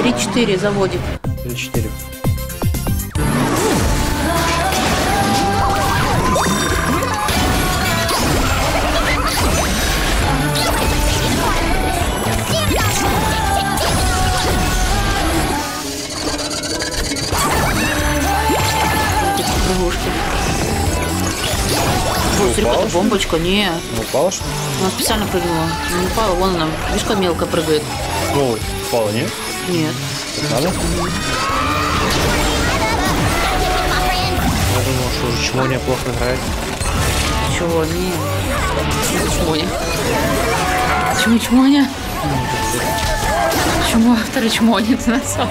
3-4 заводик. 3-4. Прыгушки. Ой, смотри, упала, какая что ли? бомбочка. Не, Ну, упала, что ли? она специально прыгнула. Не упала, вон она. Видишь, как мелко прыгает. Ну, упала, нет? Нет. Надо? Я думал, что уже чмо неплохо играет. Чего? Не. Чмоня. Чему чмоня? Чему автор чмонит на самом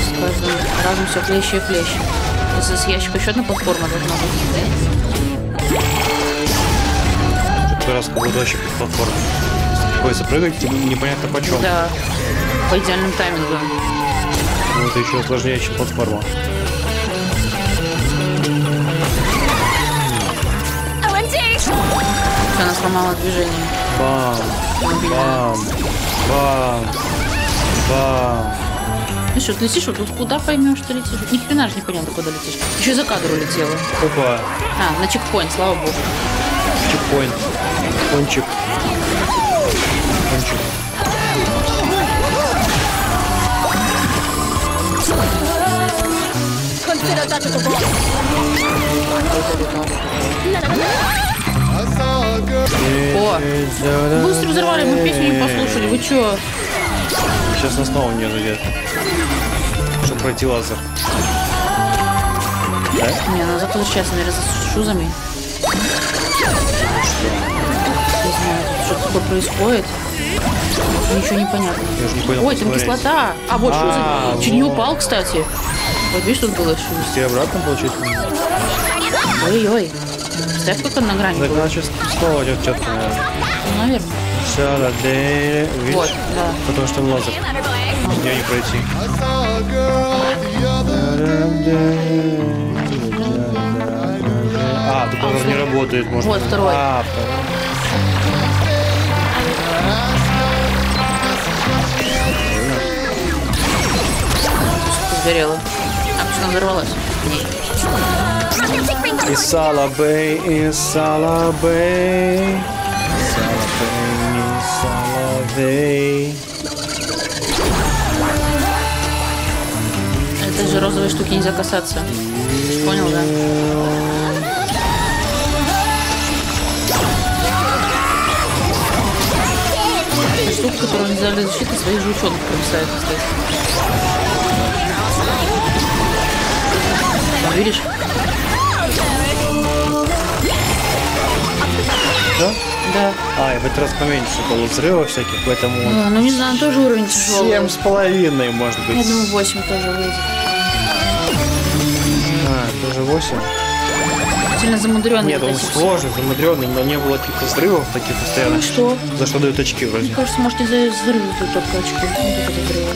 С каждым разом все плеще и плеще. Из с ящика еще одна платформа должна быть. Будто вообще под платформой. Приходится прыгать, типа, непонятно почем. Да. По идеальным таймингам. Ну, это еще сложнее, чем платформа. Все, она сломала движение. Бам, бам, бам, бам. Ну что, ты летишь, вот тут куда поймешь, что летишь? Ни хрена же непонятно, куда летишь. Еще и за кадр улетела. Опа, А, на чекпоинт, слава богу. Чекпоинт. Кончик. Кончик. О, быстро взорвали, мы песню не послушали. Вы чё? Сейчас нас снова не найдет. Чтобы пройти лазер. Да? Не, она зато сейчас, наверное, за шузами. Не знаю, что такое происходит. Ничего не понятно. Я не понял, Ой, там кислота. А, вот А, шузы. Чуть не упал, кстати. Вот видишь, тут было шуз. Все обратно получается? Ой-ой. Представь, как он на грани Так она сейчас снова идет четко, наверное. Ну, наверное. Шаладей. Видишь? Вот, да. Потому что там лазер. Мне не пройти. Работает, может. Вот второй. А. Сгорела. А почему взорвалась? Не. Исалабей, Исалабей. Исалабей, Исалабей. Этой же розовой штуки нельзя касаться. Понял, да? Которую нельзя для защиты своих же ученых провисает, кстати. Там, видишь? Да? Да. А, и в этот раз поменьше было взрывов всяких, поэтому А, ну не знаю, тоже уровень тяжелый. семь с половиной, может Я быть. думаю, 8 тоже выйдет. А, тоже восемь. Сильно замудренный. Нет, он сложный, замудренный, но не было каких-то взрывов таких Ну постоянных. что? За что дают очки вроде. Мне кажется, может из-за взрыва тут только очки. Ну, только из-за взрыва.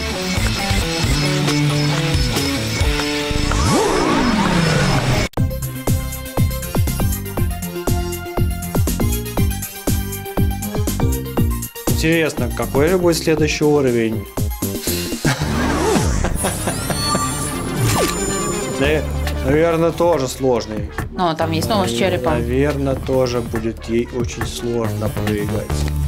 Интересно, какой же будет следующий уровень? Да, наверное, тоже сложный. Ну, там есть снова с черепом. Наверное, тоже будет ей очень сложно прыгать.